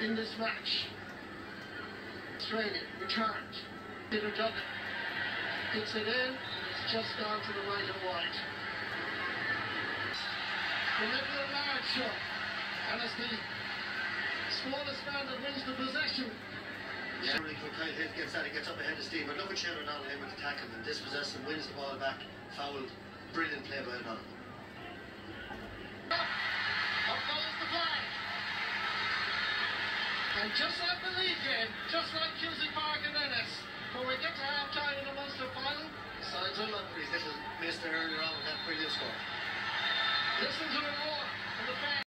in this match. Australia returned. Peter Duggan hits it in, it's just gone to the right and wide. The middle of large show, and it's the uh, smallest man that wins the possession. Yeah, when Kyle Hill gets that, he gets up ahead of Steve. But look at Shane O'Donnell here with the tackle and dispossessed and wins the ball back. Fouled. Brilliant play by O'Donnell. And just like the league game, just like Cusack Park and Ennis, when we get to half time in the Munster final, Sides on up for his little mister earlier on with that brilliant score. listen to the roar of the fans.